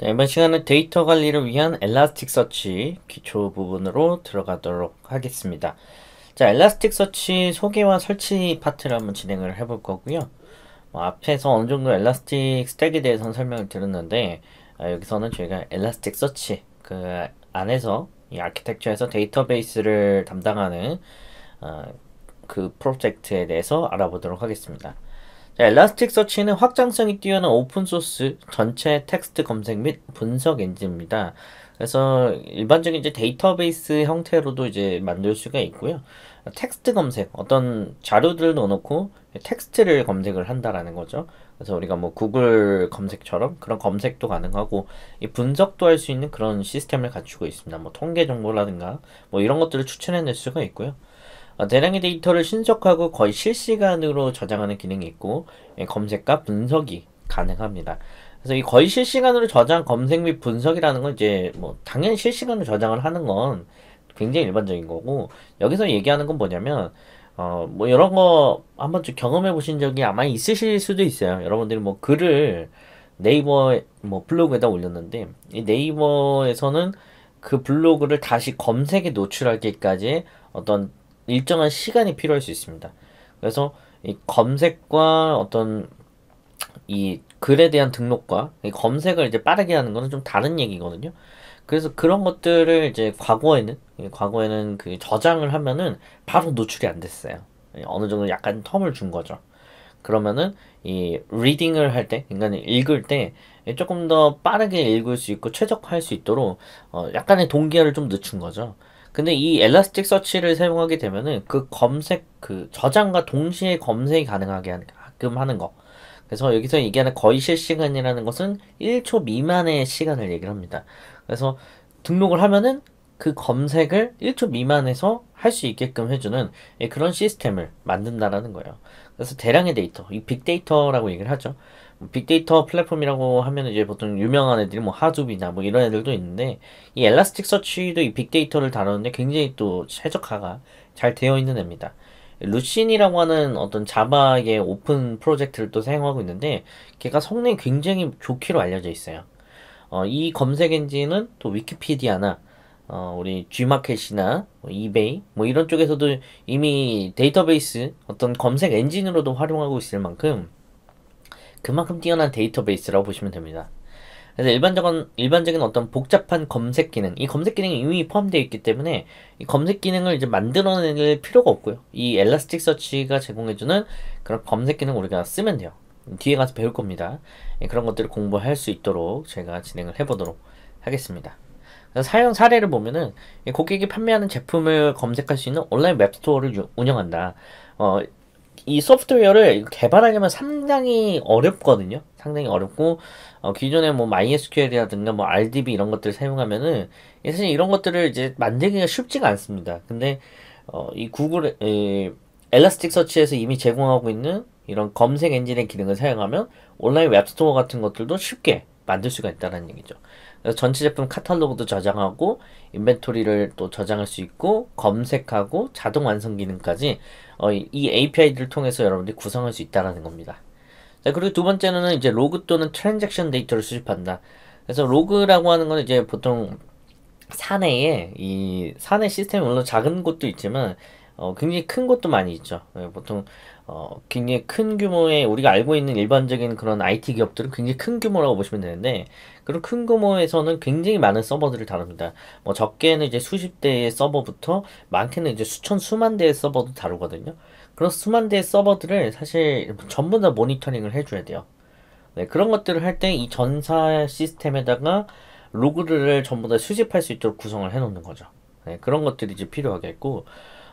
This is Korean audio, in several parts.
네, 이번 시간은 데이터 관리를 위한 Elasticsearch 기초 부분으로 들어가도록 하겠습니다. 자, Elasticsearch 소개와 설치 파트를 한번 진행을 해볼 거고요. 뭐 앞에서 어느 정도 Elastic Stack에 대해서는 설명을 드렸는데 아, 여기서는 저희가 Elasticsearch 그 안에서 이 아키텍처에서 데이터베이스를 담당하는 어, 그 프로젝트에 대해서 알아보도록 하겠습니다. Elasticsearch는 확장성이 뛰어난 오픈소스 전체 텍스트 검색 및 분석 엔진입니다. 그래서 일반적인 이제 데이터베이스 형태로도 이제 만들 수가 있고요. 텍스트 검색, 어떤 자료들을 넣어놓고 텍스트를 검색을 한다라는 거죠. 그래서 우리가 뭐 구글 검색처럼 그런 검색도 가능하고 이 분석도 할 수 있는 그런 시스템을 갖추고 있습니다. 뭐 통계 정보라든가 뭐 이런 것들을 추천해낼 수가 있고요. 어, 대량의 데이터를 신속하고 거의 실시간으로 저장하는 기능이 있고 예, 검색과 분석이 가능합니다. 그래서 이 거의 실시간으로 저장 검색 및 분석이라는 건 이제 뭐 당연히 실시간으로 저장을 하는 건 굉장히 일반적인 거고 여기서 얘기하는 건 뭐냐면 어 뭐 이런 거 한번 좀 경험해 보신 적이 아마 있으실 수도 있어요. 여러분들이 뭐 글을 네이버 뭐 블로그에다 올렸는데 이 네이버에서는 그 블로그를 다시 검색에 노출하기까지 어떤 일정한 시간이 필요할 수 있습니다. 그래서 이 검색과 어떤 이 글에 대한 등록과 이 검색을 이제 빠르게 하는 거는 좀 다른 얘기거든요. 그래서 그런 것들을 이제 과거에는 과거에는 그 저장을 하면은 바로 노출이 안 됐어요. 어느 정도 약간 텀을 준 거죠. 그러면은 이 리딩을 할 때, 인간이 읽을 때 조금 더 빠르게 읽을 수 있고 최적화할 수 있도록 어 약간의 동기화를 좀 늦춘 거죠. 근데 이 엘라스틱 서치를 사용하게 되면은 그 검색 그 저장과 동시에 검색이 가능하게 하게끔 하는 거. 그래서 여기서 얘기하는 거의 실시간이라는 것은 1초 미만의 시간을 얘기를 합니다. 그래서 등록을 하면은 그 검색을 1초 미만에서 할 수 있게끔 해주는 예, 그런 시스템을 만든다라는 거예요. 그래서 대량의 데이터, 이 빅데이터라고 얘기를 하죠. 빅데이터 플랫폼이라고 하면 이제 보통 유명한 애들이 뭐 Hadoop이나 뭐 이런 애들도 있는데 이 Elasticsearch도 이 빅데이터를 다루는데 굉장히 또 최적화가 잘 되어 있는 애입니다. Lucene이라고 하는 어떤 Java의 오픈 프로젝트를 또 사용하고 있는데 걔가 성능이 굉장히 좋기로 알려져 있어요. 어, 이 검색 엔진은 또 위키피디아나 어, 우리 G마켓이나 뭐 이베이 뭐 이런 쪽에서도 이미 데이터베이스 어떤 검색 엔진으로도 활용하고 있을 만큼 그만큼 뛰어난 데이터베이스라고 보시면 됩니다. 그래서 일반적인 일반적인 어떤 복잡한 검색 기능, 이 검색 기능이 이미 포함되어 있기 때문에 이 검색 기능을 이제 만들어낼 필요가 없고요. 이 엘라스틱 서치가 제공해주는 그런 검색 기능 우리가 쓰면 돼요. 뒤에 가서 배울 겁니다. 예, 그런 것들을 공부할 수 있도록 제가 진행을 해보도록 하겠습니다. 사용 사례를 보면은 고객이 판매하는 제품을 검색할 수 있는 온라인 web store를 운영한다. 어, 이 소프트웨어를 개발하려면 상당히 어렵거든요. 상당히 어렵고 어, 기존에 뭐 MySQL이라든가 뭐 RDB 이런 것들 을 사용하면은 사실 이런 것들을 이제 만들기가 쉽지가 않습니다. 근데 어, 이 구글 에, Elasticsearch에서 이미 제공하고 있는 이런 검색 엔진의 기능을 사용하면 온라인 web store 같은 것들도 쉽게 만들 수가 있다는 얘기죠. 그래서 전체 제품 카탈로그도 저장하고 inventory를 또 저장할 수 있고 검색하고 자동 완성 기능까지 어, 이 API들을 통해서 여러분들이 구성할 수 있다라는 겁니다. 자, 그리고 두 번째는 이제 로그 또는 트랜잭션 데이터를 수집한다. 그래서 로그라고 하는 건 이제 보통 사내에 이 사내 시스템이 물론 작은 곳도 있지만 어, 굉장히 큰 곳도 많이 있죠. 네, 보통 어, 굉장히 큰 규모의 우리가 알고 있는 일반적인 그런 IT 기업들은 굉장히 큰 규모라고 보시면 되는데 그런 큰 규모에서는 굉장히 많은 서버들을 다룹니다. 뭐 적게는 이제 수십 대의 서버부터 많게는 이제 수천 수만 대의 서버도 다루거든요. 그런 수만 대의 서버들을 사실 전부 다 모니터링을 해줘야 돼요. 네, 그런 것들을 할 때 이 전사 시스템에다가 로그를 전부 다 수집할 수 있도록 구성을 해놓는 거죠. 네, 그런 것들이 이제 필요하겠고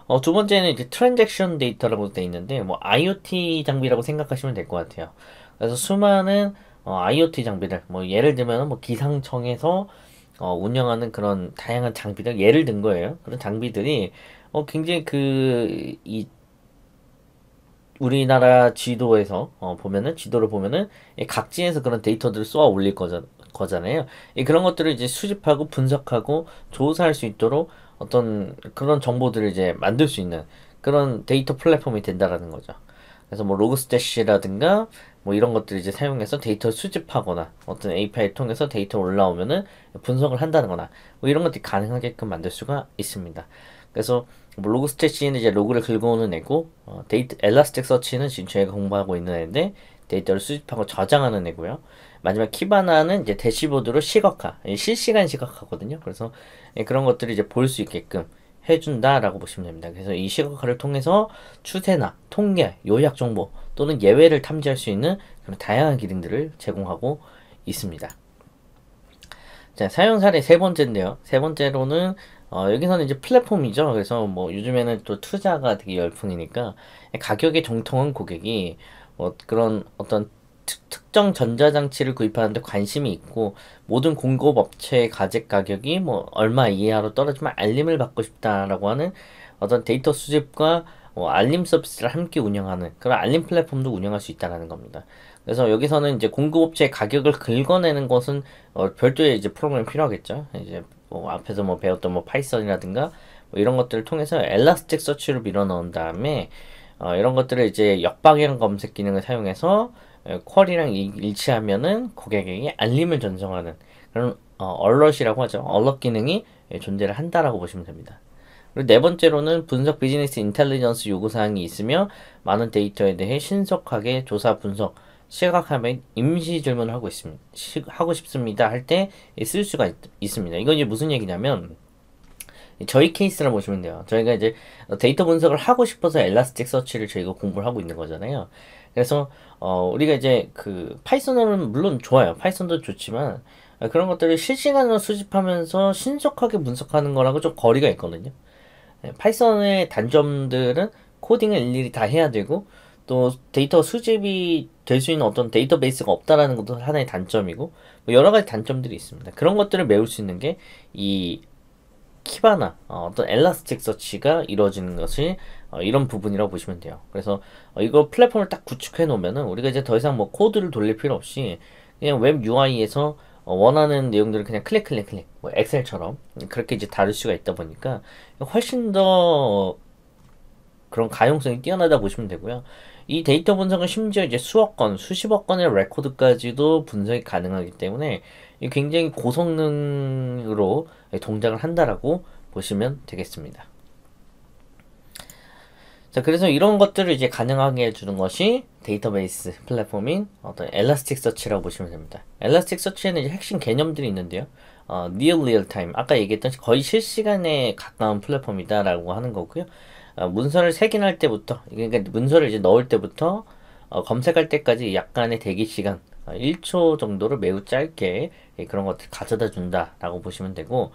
어, 두 번째는 이제 트랜잭션 데이터라고 돼 있는데 뭐 IoT 장비라고 생각하시면 될 것 같아요. 그래서 수많은 어, IoT 장비들 뭐 예를 들면 뭐 기상청에서 어, 운영하는 그런 다양한 장비들 예를 든 거예요. 그런 장비들이 어, 굉장히 그 이 우리나라 지도에서 어, 보면은 지도를 보면은 각지에서 그런 데이터들을 쏘아 올릴 거잖, 거잖아요. 그런 것들을 이제 수집하고 분석하고 조사할 수 있도록 어떤 그런 정보들을 이제 만들 수 있는 그런 데이터 플랫폼이 된다라는 거죠. 그래서 뭐 Logstash라든가 뭐 이런 것들 이제 사용해서 데이터 수집하거나 어떤 API 통해서 데이터 올라오면은 분석을 한다거나 뭐 이런 것들이 가능하게끔 만들 수가 있습니다. 그래서 뭐 Logstash는 이제 로그를 긁어오는 애고 어, 데이터 Elasticsearch는 지금 저희가 공부하고 있는 애인데 데이터를 수집하고 저장하는 애고요. 마지막 Kibana는 이제 대시보드로 시각화, 실시간 시각화거든요. 그래서 예, 그런 것들을 이제 볼 수 있게끔 해준다라고 보시면 됩니다. 그래서 이 시각화를 통해서 추세나 통계, 요약 정보 또는 예외를 탐지할 수 있는 그런 다양한 기능들을 제공하고 있습니다. 자, 사용 사례 세 번째인데요. 세 번째로는 어, 여기서는 이제 플랫폼이죠. 그래서 뭐 요즘에는 또 투자가 되게 열풍이니까 가격에 정통한 고객이 뭐 그런 어떤 특, 정 전자장치를 구입하는데 관심이 있고 모든 공급업체의 가격 가격이 뭐 얼마 이하로 떨어지면 알림을 받고 싶다라고 하는 어떤 데이터 수집과 뭐 알림 서비스를 함께 운영하는 그런 알림 플랫폼도 운영할 수 있다라는 겁니다. 그래서 여기서는 이제 공급업체의 가격을 긁어내는 것은 어, 별도의 이제 프로그램이 필요하겠죠. 이제 뭐 앞에서 뭐 배웠던 뭐 Python이라든가 뭐 이런 것들을 통해서 Elasticsearch로 밀어 넣은 다음에 어, 이런 것들을 이제 역방향 검색 기능을 사용해서 query랑 일치하면은 고객에게 알림을 전송하는 그런 어, alert이라고 하죠. alert 기능이 존재를 한다라고 보시면 됩니다. 그리고 네 번째로는 분석 business intelligence 요구사항이 있으며 많은 데이터에 대해 신속하게 조사 분석 시각화하며 임시 질문을 하고 있습니다. 시, 하고 싶습니다 할 때 쓸 수가 있, 습니다 이건 이제 무슨 얘기냐면 저희 케이스를 보시면 돼요. 저희가 이제 데이터 분석을 하고 싶어서 Elasticsearch를 저희가 공부를 하고 있는 거잖아요. 그래서 어 우리가 이제 그 Python은 물론 좋아요. Python도 좋지만 그런 것들을 실시간으로 수집하면서 신속하게 분석하는 거하고 좀 거리가 있거든요. 네, 파이썬의 단점들은 코딩을 일일이 다 해야 되고 또 데이터 수집이 될 수 있는 어떤 데이터베이스가 없다라는 것도 하나의 단점이고 뭐 여러 가지 단점들이 있습니다. 그런 것들을 메울 수 있는 게 이 Kibana 어, 떤 Elasticsearch가 이루어지는 것이 어, 이런 부분이라고 보시면 돼요. 그래서 어, 이거 플랫폼을 딱 구축해 놓으면은 우리가 이제 더 이상 뭐 코드를 돌릴 필요 없이 그냥 웹 UI에서 어, 원하는 내용들을 그냥 클릭 클릭 클릭 뭐 Excel처럼 그렇게 이제 다룰 수가 있다 보니까 훨씬 더 그런 가용성이 뛰어나다 보시면 되고요. 이 데이터 분석은 심지어 이제 수억 건, 수십억 건의 레코드까지도 분석이 가능하기 때문에 굉장히 고성능으로 동작을 한다라고 보시면 되겠습니다. 자, 그래서 이런 것들을 이제 가능하게 해주는 것이 데이터베이스 플랫폼인 어떤 엘라스틱 서치라고 보시면 됩니다. 엘라스틱 서치에는 이제 핵심 개념들이 있는데요. 어, near real time. 아까 얘기했던 거의 실시간에 가까운 플랫폼이다라고 하는 거고요. 어, 문서를 색인할 때부터, 그러니까 문서를 이제 넣을 때부터 어, 검색할 때까지 약간의 대기 시간, 1초 어, 정도를 매우 짧게 그런 것들 가져다 준다라고 보시면 되고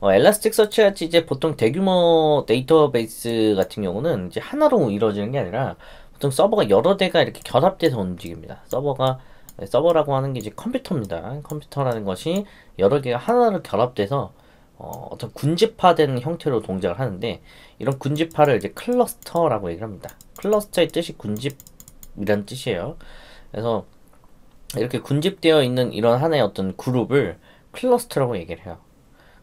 어, Elasticsearch 같이 이제 보통 대규모 데이터베이스 같은 경우는 이제 하나로 이루어지는 게 아니라 보통 서버가 여러 대가 이렇게 결합돼서 움직입니다. 서버가 서버라고 하는 게 이제 컴퓨터입니다. 컴퓨터라는 것이 여러 개가 하나로 결합돼서 어, 어떤 군집화된 형태로 동작을 하는데 이런 군집화를 이제 클러스터라고 얘기를 합니다. 클러스터의 뜻이 군집이란 뜻이에요. 그래서 이렇게 군집되어 있는 이런 하나의 어떤 그룹을 클러스터라고 얘기를 해요.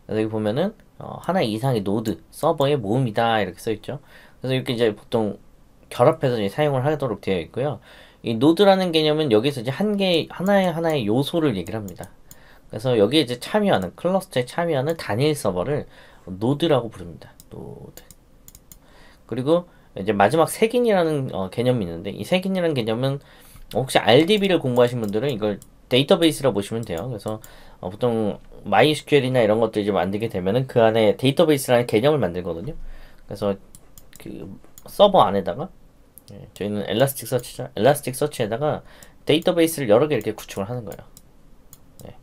여기 보면은 어, 하나 이상의 노드, 서버의 모음이다 이렇게 써 있죠. 그래서 이렇게 이제 보통 결합해서 이제 사용을 하도록 되어 있고요. 이 노드라는 개념은 여기서 이제 한 개, 하나의 하나의 요소를 얘기를 합니다. 그래서 여기에 이제 참여하는, 클러스터에 참여하는 단일 서버를 노드라고 부릅니다. 노드. 그리고 이제 마지막 색인이라는 어, 개념이 있는데, 이 색인이라는 개념은 혹시 RDB를 공부하신 분들은 이걸 데이터베이스라고 보시면 돼요. 그래서 어, 보통 MySQL이나 이런 것들 이제 만들게 되면은 그 안에 데이터베이스라는 개념을 만들거든요. 그래서 그 서버 안에다가 예, 저희는 Elasticsearch죠. Elasticsearch에다가 데이터베이스를 여러 개 이렇게 구축을 하는 거예요. 예.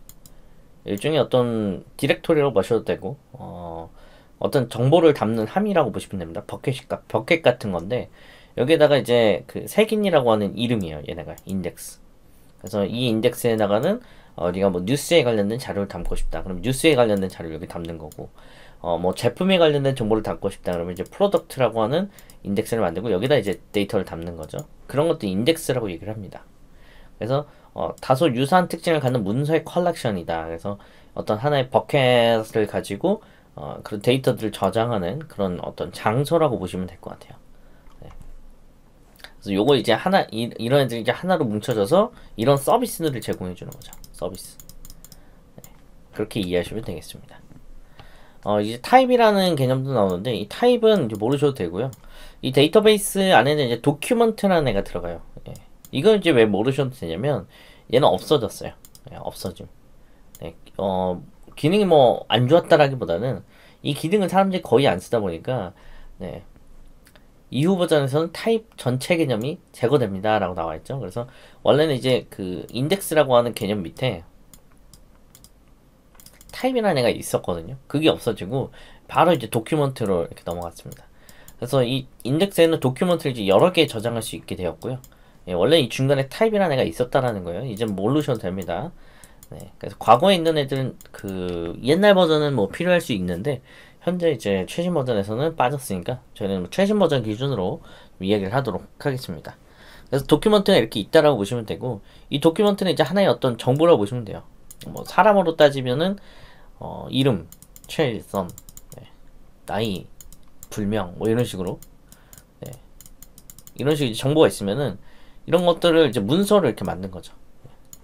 일종의 어떤 디렉토리라고 보셔도 되고 어, 어떤 정보를 담는 함이라고 보시면 됩니다. bucket, bucket 같은 건데 여기에다가 이제 그 색인이라고 하는 이름이에요. 얘네가 인덱스. 그래서 이 인덱스에다가는 어, 네가 뭐 뉴스에 관련된 자료를 담고 싶다. 그럼 뉴스에 관련된 자료를 여기 담는 거고, 어, 뭐 제품에 관련된 정보를 담고 싶다. 그러면 이제 product라고 하는 인덱스를 만들고 여기다 이제 데이터를 담는 거죠. 그런 것도 인덱스라고 얘기를 합니다. 그래서 어, 다소 유사한 특징을 갖는 문서의 컬렉션이다. 그래서 어떤 하나의 bucket을 가지고 어, 그런 데이터들을 저장하는 그런 어떤 장소라고 보시면 될 것 같아요. 그래서 요거 이제 하나 이, 이런 애들이 이제 하나로 뭉쳐져서 이런 서비스들을 제공해 주는 거죠. 서비스. 네, 그렇게 이해하시면 되겠습니다. 어, 이제 타입이라는 개념도 나오는데 이 타입은 이제 모르셔도 되고요. 이 데이터베이스 안에는 이제 document라는 애가 들어가요. 예. 이건 이제 왜 모르셔도 되냐면 얘는 없어졌어요. 예, 없어짐. 네, 어, 기능이 뭐 안 좋았다라기보다는 이 기능을 사람들이 거의 안 쓰다 보니까 네, 이후 버전에서는 타입 전체 개념이 제거됩니다. 라고 나와 있죠. 그래서 원래는 이제 그 인덱스라고 하는 개념 밑에 타입이라는 애가 있었거든요. 그게 없어지고 바로 이제 document로 이렇게 넘어갔습니다. 그래서 이 인덱스에는 document를 이제 여러 개 저장할 수 있게 되었고요. 예, 원래 이 중간에 타입이라는 애가 있었다라는 거예요. 이제 모르셔도 됩니다. 네, 그래서 과거에 있는 애들은 그 옛날 버전은 뭐 필요할 수 있는데 현재 이제 최신 버전에서는 빠졌으니까 저희는 뭐 최신 버전 기준으로 이야기를 하도록 하겠습니다. 그래서 document가 이렇게 있다라고 보시면 되고 이 document는 이제 하나의 어떤 정보라고 보시면 돼요. 뭐 사람으로 따지면은 어, 이름, 최일선, 네, 나이, 불명 뭐 이런 식으로 네, 이런 식의 정보가 있으면은 이런 것들을 이제 문서를 이렇게 만든 거죠.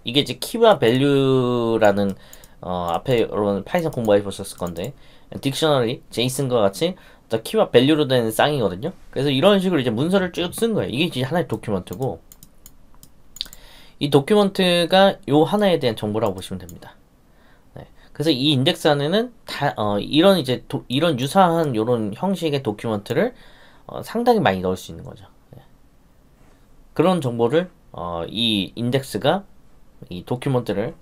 이게 이제 키와 value라는 어, 앞에 여러분 Python 공부해 보셨을 건데 dictionary, JSON과 같이 어떤 키와 value로 된 쌍이거든요. 그래서 이런 식으로 이제 문서를 쭉 쓴 거예요. 이게 이제 하나의 document고 이 document가 요 하나에 대한 정보라고 보시면 됩니다. 네. 그래서 이 인덱스 안에는 다 어, 이런 이제 도, 이런 유사한 요런 형식의 document를 어, 상당히 많이 넣을 수 있는 거죠. 네. 그런 정보를 어, 이 인덱스가 이 document를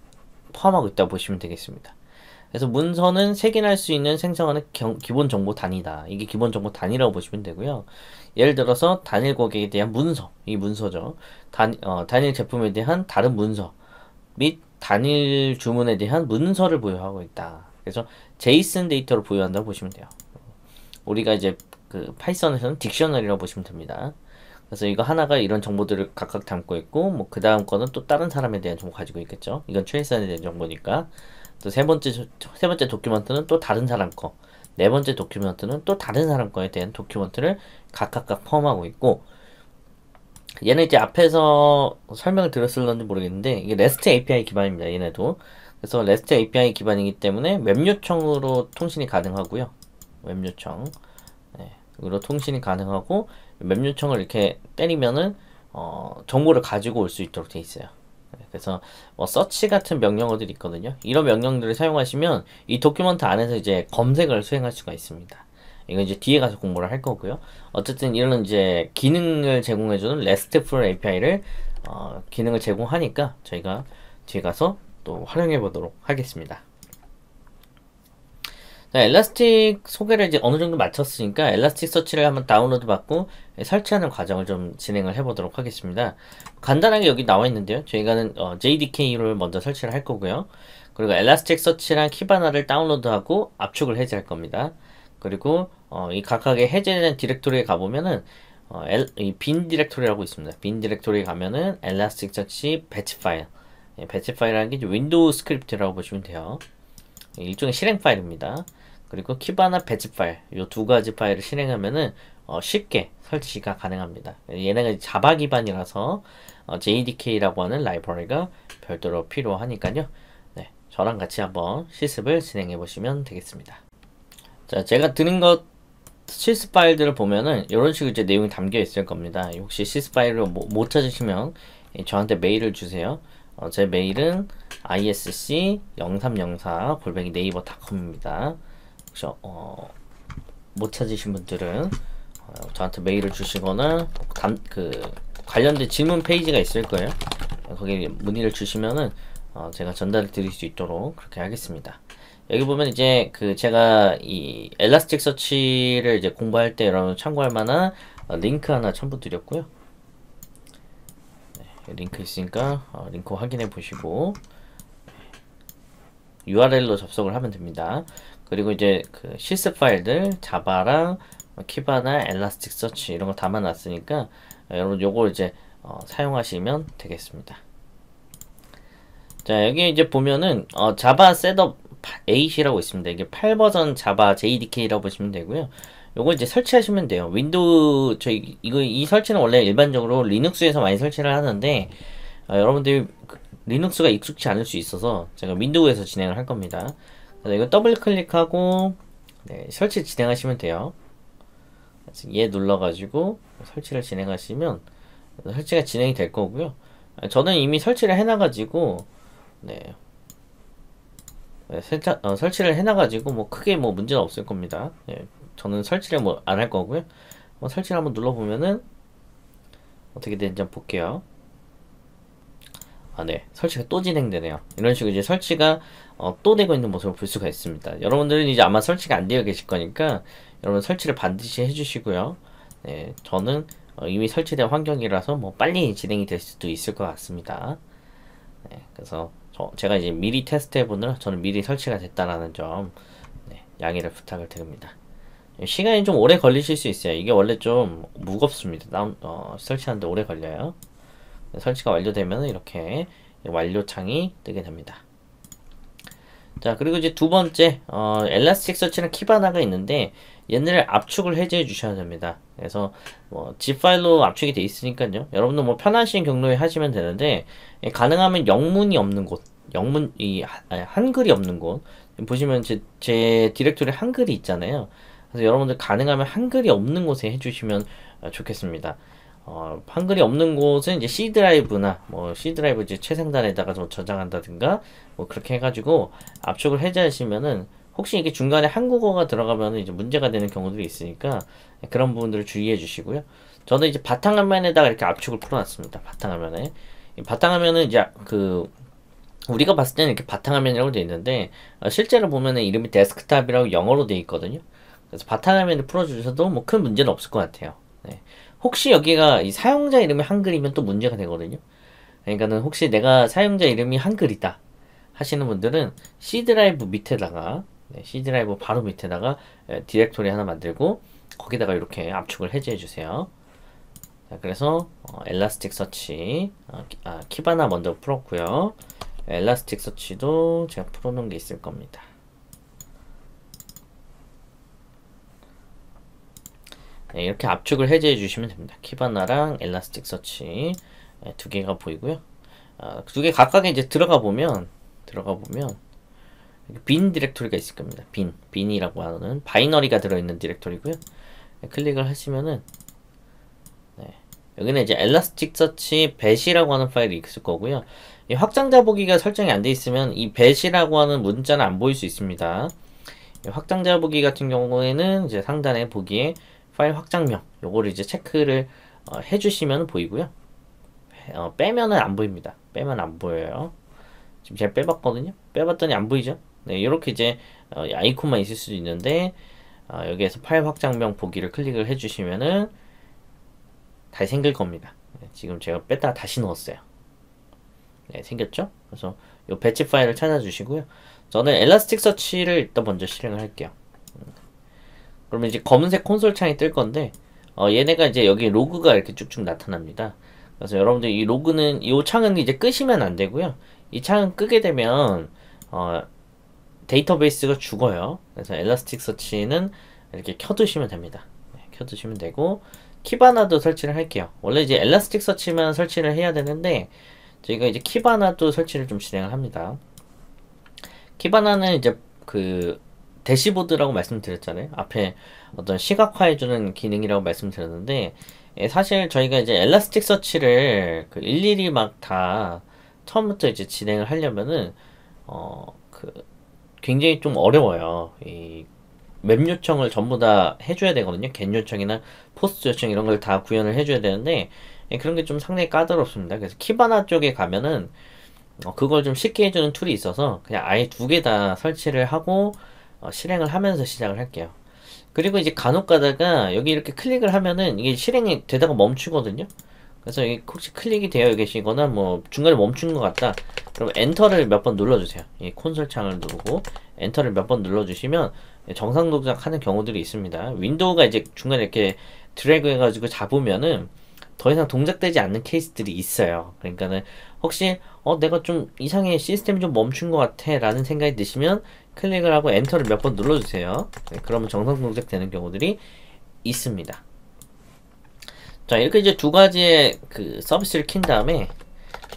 포함하고 있다고 보시면 되겠습니다. 그래서 문서는 색인할 수 있는 생성하는 경, 기본 정보 단위다. 이게 기본 정보 단위라고 보시면 되고요. 예를 들어서 단일 고객에 대한 문서, 이 문서죠. 단, 어, 단일 제품에 대한 다른 문서 및 단일 주문에 대한 문서를 보유하고 있다. 그래서 제이슨 데이터를 보유한다고 보시면 돼요. 우리가 이제 그 파이썬에서는 딕셔너리라고 보시면 됩니다. 그래서 이거 하나가 이런 정보들을 각각 담고 있고 뭐 그 다음 거는 또 다른 사람에 대한 정보 가지고 있겠죠. 이건 최일선에 대한 정보니까 또 세 번째 세 번째 도큐먼트는 또 다른 사람 거. 네 번째 document는 또 다른 사람 거에 대한 document를 각각각 포함하고 있고 얘는 이제 앞에서 설명을 드렸을런지 모르겠는데 이게 REST API 기반입니다. 얘네도 그래서 REST API 기반이기 때문에 웹 요청으로 통신이 가능하고요. 웹 요청 네, 으로 통신이 가능하고 웹 요청을 이렇게 때리면은 어, 정보를 가지고 올 수 있도록 돼 있어요. 네, 그래서 뭐 서치 같은 명령어들이 있거든요. 이런 명령들을 사용하시면 이 document 안에서 이제 검색을 수행할 수가 있습니다. 이건 이제 뒤에 가서 공부를 할 거고요. 어쨌든 이런 이제 기능을 제공해주는 RESTful API를 어, 기능을 제공하니까 저희가 뒤에 가서 또 활용해 보도록 하겠습니다. 자, 엘라스틱 소개를 이제 어느 정도 마쳤으니까 엘라스틱 서치를 한번 다운로드 받고 설치하는 과정을 좀 진행을 해보도록 하겠습니다. 간단하게 여기 나와 있는데요. 저희가는 어, JDK를 먼저 설치를 할 거고요. 그리고 Elasticsearch랑 Kibana를 다운로드하고 압축을 해제할 겁니다. 그리고 어, 이 각각의 해제된 디렉토리에 가보면은 어, 엘, bin 디렉토리라고 있습니다. bin 디렉토리에 가면은 Elasticsearch batch 파일 예, batch 파일이라는 게 윈도우 스크립트라고 보시면 돼요. 일종의 실행 파일입니다. 그리고 Kibana batch 파일 이 두 가지 파일을 실행하면은 어, 쉽게 설치가 가능합니다. 얘네가 자바 기반이라서 어, JDK라고 하는 라이브러리가 별도로 필요하니까요. 네, 저랑 같이 한번 실습을 진행해 보시면 되겠습니다. 자, 제가 드린 것 실습 파일들을 보면은 이런 식으로 이제 내용이 담겨 있을 겁니다. 혹시 실습 파일을 못, 못 찾으시면 저한테 메일을 주세요. 어, 제 메일은 isc0304 골뱅이 네이버닷컴입니다. 혹시 어, 못 찾으신 분들은 어, 저한테 메일을 주시거나 단, 그 관련된 질문 페이지가 있을 거예요. 거기 문의를 주시면은 어, 제가 전달을 드릴 수 있도록 그렇게 하겠습니다. 여기 보면 이제 그 제가 이 Elasticsearch를 이제 공부할 때 여러분 참고할 만한 어, 링크 하나 첨부 드렸고요. 네, 링크 있으니까 어, 링크 확인해 보시고 URL로 접속을 하면 됩니다. 그리고 이제 그 실습 파일들 자바랑 Kibana Elasticsearch 이런 거 담아 놨으니까 여러분 요걸 이제 어, 사용하시면 되겠습니다. 자 여기 이제 보면은 어, 자바 setup 8이라고 있습니다. 이게 8버전 자바 JDK라고 보시면 되고요. 요거 이제 설치하시면 돼요. 윈도우 저 이거 이 설치는 원래 일반적으로 리눅스에서 많이 설치를 하는데 어, 여러분들이 그 리눅스가 익숙치 않을 수 있어서 제가 윈도우에서 진행을 할 겁니다. 그래서 이거 더블 클릭하고 네, 설치 진행하시면 돼요. 얘 눌러가지고 설치를 진행하시면 설치가 진행이 될 거고요. 저는 이미 설치를 해놔가지고 네, 네 설차, 어, 설치를 해놔가지고 뭐 크게 뭐 문제는 없을 겁니다. 네, 저는 설치를 뭐 안 할 거고요. 뭐 설치를 한번 눌러보면은 어떻게 되는지 한번 볼게요. 아, 네. 설치가 또 진행되네요. 이런 식으로 이제 설치가 어, 또 되고 있는 모습을 볼 수가 있습니다. 여러분들은 이제 아마 설치가 안 되어 계실 거니까 여러분 설치를 반드시 해주시고요. 네, 저는 어, 이미 설치된 환경이라서 뭐 빨리 진행이 될 수도 있을 것 같습니다. 네, 그래서 저, 제가 이제 미리 테스트 해보느라 저는 미리 설치가 됐다라는 점 네, 양해를 부탁을 드립니다. 시간이 좀 오래 걸리실 수 있어요. 이게 원래 좀 무겁습니다. 다운, 어, 설치하는데 오래 걸려요. 설치가 완료되면 이렇게 완료 창이 뜨게 됩니다. 자 그리고 이제 두 번째 어, 엘라스틱 서치는 키바나가 있는데 얘네를 압축을 해제해 주셔야 됩니다. 그래서 뭐 zip 파일로 압축이 돼 있으니까요. 여러분도 뭐 편하신 경로에 하시면 되는데 예, 가능하면 영문이 없는 곳, 영문 이 한글이 없는 곳 보시면 제, 제 디렉토리 한글이 있잖아요. 그래서 여러분들 가능하면 한글이 없는 곳에 해주시면 어, 좋겠습니다. 어, 한글이 없는 곳은 이제 C 드라이브나 뭐 C 드라이브 이제 최상단에다가 좀 저장한다든가 뭐 그렇게 해가지고 압축을 해제하시면은 혹시 이게 중간에 한국어가 들어가면 이제 문제가 되는 경우들이 있으니까 그런 부분들을 주의해 주시고요. 저는 이제 바탕화면에다가 이렇게 압축을 풀어놨습니다. 바탕화면에 바탕화면은 이제 그 우리가 봤을 때는 이렇게 바탕화면이라고 되어 있는데 어, 실제로 보면은 이름이 desktop이라고 영어로 되어 있거든요. 그래서 바탕화면을 풀어주셔도 뭐 큰 문제는 없을 것 같아요. 네. 혹시 여기가 이 사용자 이름이 한글이면 또 문제가 되거든요. 그러니까는 혹시 내가 사용자 이름이 한글이다 하시는 분들은 C 드라이브 밑에다가 네, C 드라이브 바로 밑에다가 디렉토리 하나 만들고 거기다가 이렇게 압축을 해제해 주세요. 자, 그래서 어, Elasticsearch 아, 아, Kibana 먼저 풀었고요. Elasticsearch도 제가 풀어놓은 게 있을 겁니다. 네, 이렇게 압축을 해제해 주시면 됩니다. Kibana랑 Elasticsearch 네, 두 개가 보이고요. 아, 두 개 각각에 이제 들어가 보면 들어가 보면 bin 디렉토리가 있을 겁니다. bin bin이라고 하는 바이너리가 들어있는 디렉토리고요. 네, 클릭을 하시면은 네, 여기는 이제 Elasticsearch batch라고 하는 파일이 있을 거고요. 이 확장자 보기가 설정이 안 돼 있으면 이 batch라고 하는 문자는 안 보일 수 있습니다. 확장자 보기 같은 경우에는 이제 상단에 보기에 파일 확장명 요거를 이제 체크를 어, 해주시면 보이고요. 어, 빼면은 안 보입니다. 빼면 안 보여요. 지금 제가 빼봤거든요. 빼봤더니 안 보이죠? 네 이렇게 이제 어, 아이콘만 있을 수도 있는데 어, 여기에서 파일 확장명 보기를 클릭을 해주시면은 다시 생길 겁니다. 네, 지금 제가 뺐다가 다시 넣었어요. 네 생겼죠? 그래서 요 batch 파일을 찾아주시고요. 저는 Elasticsearch를 일단 먼저 실행을 할게요 그러면 이제 검은색 콘솔 창이 뜰 건데 어, 얘네가 이제 여기 로그가 이렇게 쭉쭉 나타납니다. 그래서 여러분들 이 로그는 이 창은 이제 끄시면 안 되고요. 이 창은 끄게 되면 어, 데이터베이스가 죽어요. 그래서 Elasticsearch는 이렇게 켜두시면 됩니다. 네, 켜두시면 되고 Kibana도 설치를 할게요. 원래 이제 Elasticsearch만 설치를 해야 되는데 저희가 이제 Kibana도 설치를 좀 진행을 합니다. Kibana는 이제 그 대시보드라고 말씀드렸잖아요. 앞에 어떤 시각화해주는 기능이라고 말씀드렸는데 예, 사실 저희가 이제 Elasticsearch를 그 일일이 막 다 처음부터 이제 진행을 하려면은 어 그 굉장히 좀 어려워요. 이 웹 요청을 전부 다 해줘야 되거든요. GET 요청이나 POST 요청 이런 걸 다 구현을 해줘야 되는데 예, 그런 게 좀 상당히 까다롭습니다. 그래서 Kibana 쪽에 가면은 어, 그걸 좀 쉽게 해주는 툴이 있어서 그냥 아예 두 개 다 설치를 하고 어, 실행을 하면서 시작을 할게요. 그리고 이제 간혹 가다가 여기 이렇게 클릭을 하면은 이게 실행이 되다가 멈추거든요. 그래서 혹시 클릭이 되어 계시거나 뭐 중간에 멈춘 것 같다. 그럼 엔터를 몇 번 눌러주세요. 이 콘솔 창을 누르고 엔터를 몇 번 눌러주시면 정상 동작하는 경우들이 있습니다. 윈도우가 이제 중간에 이렇게 드래그 해가지고 잡으면은 더 이상 동작되지 않는 케이스들이 있어요. 그러니까는 혹시 어 내가 좀 이상해 시스템이 좀 멈춘 것 같아 라는 생각이 드시면 클릭을 하고 엔터를 몇 번 눌러주세요. 네, 그러면 정상 동작 되는 경우들이 있습니다. 자, 이렇게 이제 두 가지의 그 서비스를 킨 다음에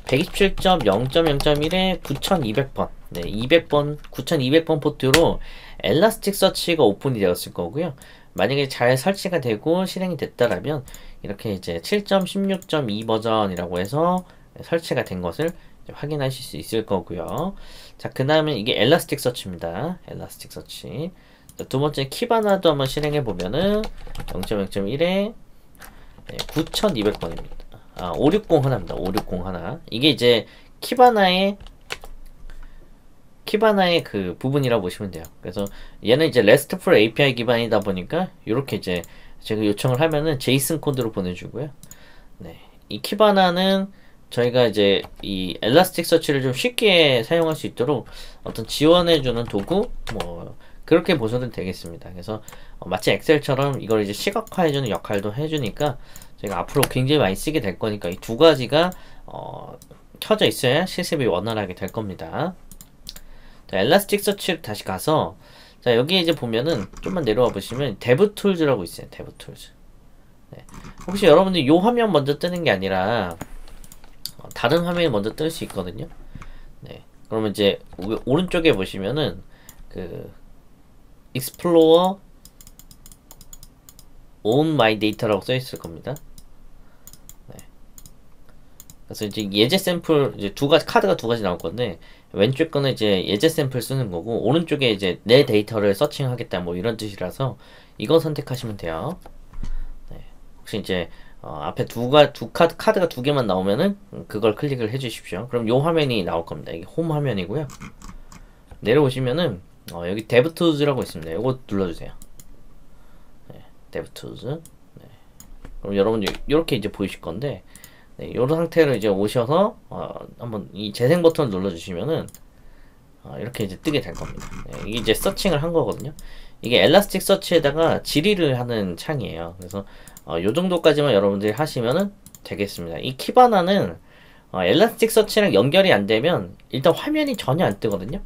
127.0.0.1에 9200번, 네, 200번, 9200번 포트로 엘라스틱 서치가 오픈이 되었을 거고요. 만약에 잘 설치가 되고 실행이 됐다라면 이렇게 이제 7.16.2 버전이라고 해서 설치가 된 것을 확인하실 수 있을 거고요. 자, 그 다음에 이게 엘라스틱 서치입니다. 엘라스틱 서치. 두 번째 키바나도 한번 실행해 보면은 0.0.1에 9,200번입니다. 아, 560 하나입니다. 560 하나. 이게 이제 키바나의 키바나의 그 부분이라고 보시면 돼요. 그래서 얘는 이제 RESTful API 기반이다 보니까 이렇게 이제 제가 요청을 하면은 제이슨 코드로 보내주고요. 네, 이 키바나는 저희가 이제 이 엘라스틱 서치를 좀 쉽게 사용할 수 있도록 어떤 지원해주는 도구 뭐 그렇게 보셔도 되겠습니다. 그래서 어, 마치 엑셀처럼 이걸 이제 시각화해주는 역할도 해주니까 저희가 앞으로 굉장히 많이 쓰게 될 거니까 이 두 가지가 어, 켜져 있어야 실습이 원활하게 될 겁니다. 자, Elasticsearch 다시 가서 자 여기 이제 보면은 좀만 내려와 보시면 Dev Tools라고 있어요. Dev Tools. 네. 혹시 여러분들 이 화면 먼저 뜨는 게 아니라 어, 다른 화면이 먼저 뜰 수 있거든요. 네. 그러면 이제 오른쪽에 보시면은 그 Explorer Data라고 써 있을 겁니다. 네. 그래서 이제 예제 샘플 이제 두 가지 카드가 두 가지 나올 건데 왼쪽 거는 이제 예제 샘플 쓰는 거고 오른쪽에 이제 내 데이터를 서칭하겠다 뭐 이런 뜻이라서 이거 선택하시면 돼요. 네. 혹시 이제 어, 앞에 두가 두 카드 카드가 두 개만 나오면은 그걸 클릭을 해주십시오. 그럼 요 화면이 나올 겁니다. 이게 홈 화면이고요. 내려오시면은 어, 여기 데브투즈라고 있습니다. 이거 눌러주세요. 네, 데브투즈. 네. 그럼 여러분 이렇게 이제 보이실 건데 네, 이런 상태로 이제 오셔서 어, 한번 이 재생 버튼을 눌러주시면은 어, 이렇게 이제 뜨게 될 겁니다. 네, 이게 이제 서칭을 한 거거든요. 이게 엘라스틱 서치에다가 질의를 하는 창이에요. 그래서 어, 요 정도까지만 여러분들이 하시면은 되겠습니다. 이 키바나는 어, 엘라스틱 서치랑 연결이 안 되면 일단 화면이 전혀 안 뜨거든요.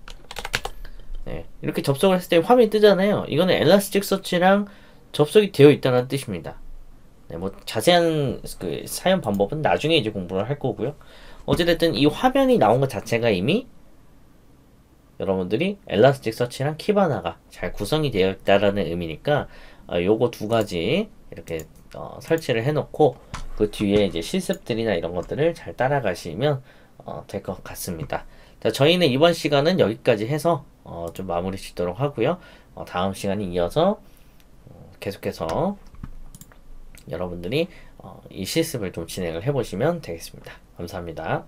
네, 이렇게 접속을 했을 때 화면이 뜨잖아요. 이거는 엘라스틱 서치랑 접속이 되어 있다는 뜻입니다. 네, 뭐 자세한 그 사용 방법은 나중에 이제 공부를 할 거고요. 어찌됐든 이 화면이 나온 것 자체가 이미 여러분들이 엘라스틱 서치랑 키바나가 잘 구성이 되어 있다라는 의미니까 어, 요거 두 가지 이렇게 어, 설치를 해놓고 그 뒤에 이제 실습들이나 이런 것들을 잘 따라가시면 어, 될 것 같습니다. 자, 저희는 이번 시간은 여기까지 해서 어, 좀 마무리 짓도록 하고요. 어, 다음 시간에 이어서 어, 계속해서 여러분들이 어, 이 실습을 좀 진행을 해보시면 되겠습니다. 감사합니다.